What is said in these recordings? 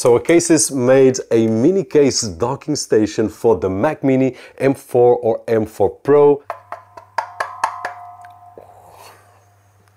So Acasis made a mini case docking station for the Mac Mini M4 or M4 Pro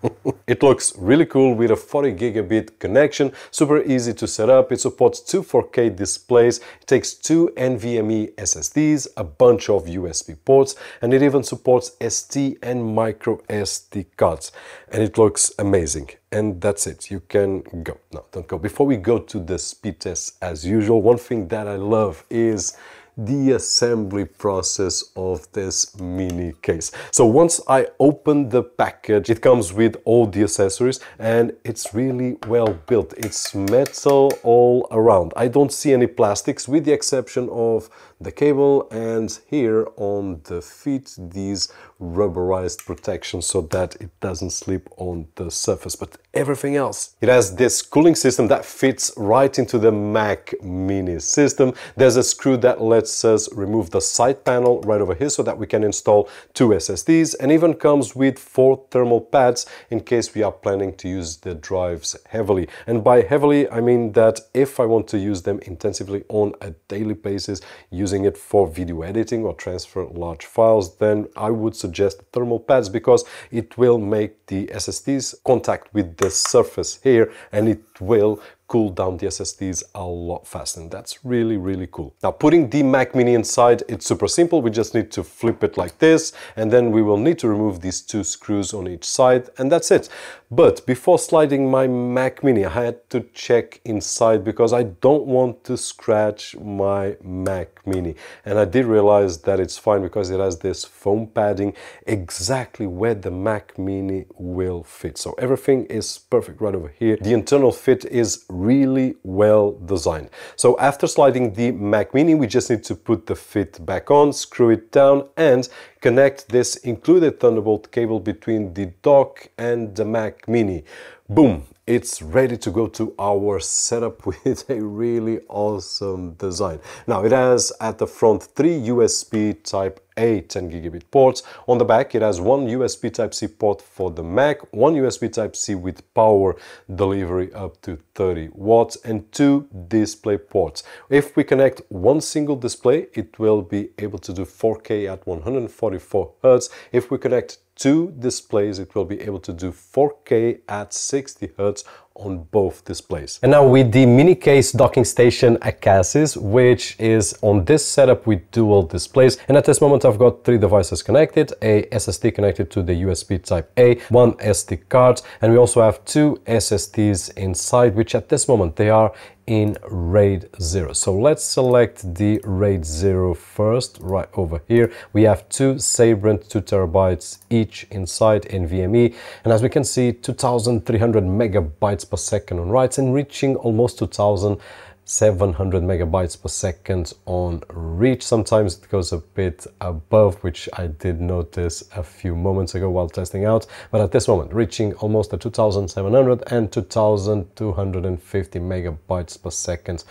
it looks really cool with a 40 gigabit connection, super easy to set up. It supports two 4K displays, it takes two NVMe SSDs, a bunch of USB ports, and it even supports SD and micro SD cards. And it looks amazing. And that's it, you can go. No, don't go. Before we go to the speed test as usual, one thing that I love is the assembly process of this mini case. So once I open the package, it comes with all the accessories and it's really well built. It's metal all around. I don't see any plastics with the exception of the cable and here on the feet these rubberized protection so that it doesn't slip on the surface. But everything else it has this cooling system that fits right into the Mac mini system. There's a screw that lets us remove the side panel right over here so that we can install two SSDs and even comes with four thermal pads in case we are planning to use the drives heavily. And by heavily I mean that if I want to use them intensively on a daily basis using using it for video editing or transfer large files, then I would suggest thermal pads because it will make the SSDs contact with the surface here and it will cool down the SSDs a lot faster and that's really really cool. Now putting the Mac Mini inside it's super simple we just need to flip it like this and then we will need to remove these two screws on each side and that's it. But before sliding my Mac Mini I had to check inside because I don't want to scratch my Mac Mini and I did realize that it's fine because it has this foam padding exactly where the Mac Mini will fit. So everything is perfect right over here. The internal fit is really well designed. So after sliding the Mac Mini, we just need to put the fit back on, screw it down and connect this included Thunderbolt cable between the dock and the Mac Mini. Boom, it's ready to go to our setup with a really awesome design. Now it has at the front three USB type A 10 gigabit ports. On the back it has one USB type C port for the Mac, one USB type C with power delivery up to 30 watts and two display ports. If we connect one single display it will be able to do 4K at 144 Hz. If we connect two displays it will be able to do 4K at 60 Hz on both displays. And now with the mini case docking station Acasis, which is on this setup with dual displays. And at this moment, I've got three devices connected, a SSD connected to the USB type A, one SD card, and we also have two SSDs inside, which at this moment they are in RAID 0. So let's select the RAID 0 first, right over here. We have two Sabrent 2 terabytes each inside NVMe. And as we can see, 2300 megabytes per second on writes and reaching almost 2000 700 megabytes per second on reach. Sometimes it goes a bit above, which I did notice a few moments ago while testing out. But at this moment, reaching almost a 2700 and 2250 megabytes per second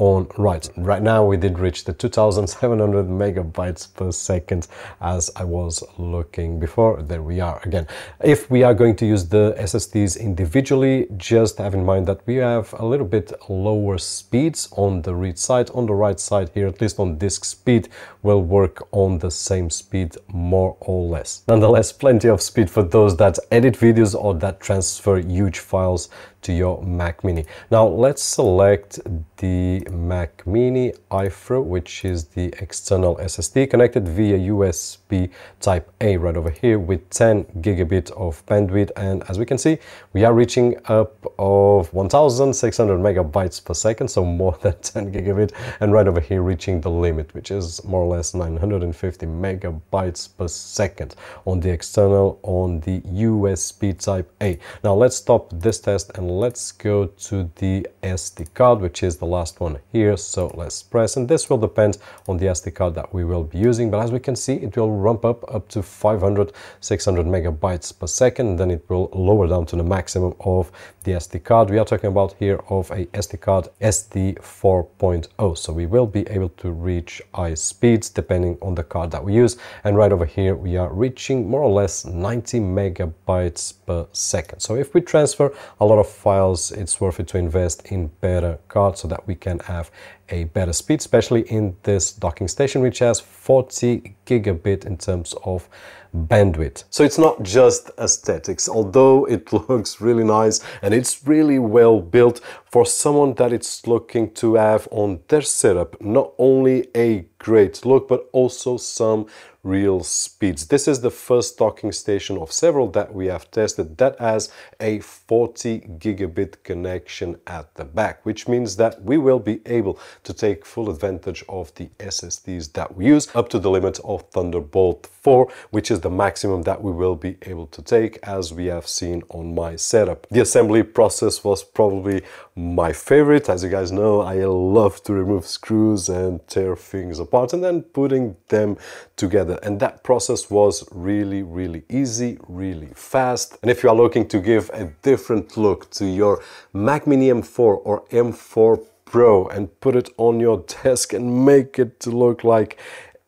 on write. Right now we did reach the 2700 megabytes per second as I was looking before. There we are again. If we are going to use the SSDs individually, just have in mind that we have a little bit lower speeds on the read side. On the write side here, at least on disk speed, will work on the same speed more or less. Nonetheless, plenty of speed for those that edit videos or that transfer huge files to your Mac Mini. Now let's select the Mac Mini iThru, which is the external SSD connected via USB type A right over here with 10 gigabit of bandwidth. And as we can see, we are reaching up of 1600 megabytes per second, so more than 10 gigabit. And right over here, reaching the limit, which is more or less 950 megabytes per second on the external on the USB type A. Now let's stop this test and let's go to the SD card, which is the last one here. So let's press, and this will depend on the SD card that we will be using. But as we can see, it will ramp up up to 500, 600 megabytes per second. Then it will lower down to the maximum of the SD card. We are talking about here of a SD card SD 4.0. So we will be able to reach high speeds depending on the card that we use. And right over here, we are reaching more or less 90 megabytes per second. So if we transfer a lot of files, it's worth it to invest in better cards so that we can have a better speed, especially in this docking station, which has 40 gigabit in terms of bandwidth. So it's not just aesthetics, although it looks really nice and it's really well built for someone that it's looking to have on their setup, not only a great look, but also some real speeds. This is the first docking station of several that we have tested that has a 40 gigabit connection at the back, which means that we will be able to take full advantage of the SSDs that we use up to the limit of Thunderbolt 4, which is the maximum that we will be able to take as we have seen on my setup. The assembly process was probably my favorite. As you guys know, I love to remove screws and tear things apart and then putting them together. And that process was really, really easy, really fast. And if you are looking to give a different look to your Mac Mini M4 or M4 Pro and put it on your desk and make it look like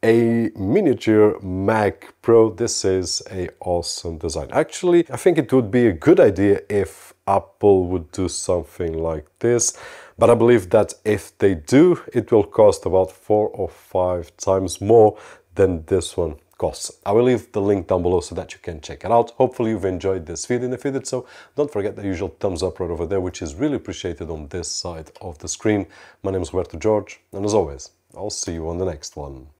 a miniature Mac Pro. This is a awesome design. Actually, I think it would be a good idea if Apple would do something like this. But I believe that if they do, it will cost about four or five times more than this one costs. I will leave the link down below so that you can check it out. Hopefully you've enjoyed this video and if you did so, don't forget the usual thumbs up right over there, which is really appreciated on this side of the screen. My name is Roberto Jorge, and as always, I'll see you on the next one.